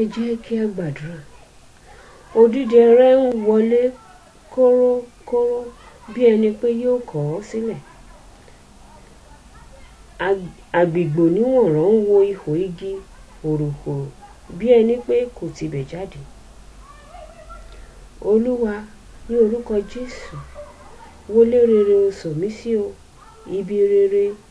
ẹ jẹ́ kí a gbàdúrà òdìdẹ rẹ ń wọlé kórókóró bí ẹni pé yóò kọ̀ ọ́ sílẹ̀ àgbègbò níwọ̀nràn ń wo ihò igi hòròhòrò bí ẹni pé kò tibẹ̀ jáde olúwa ní orúkọ jésù wọlé rere o sọ sí o ibi rere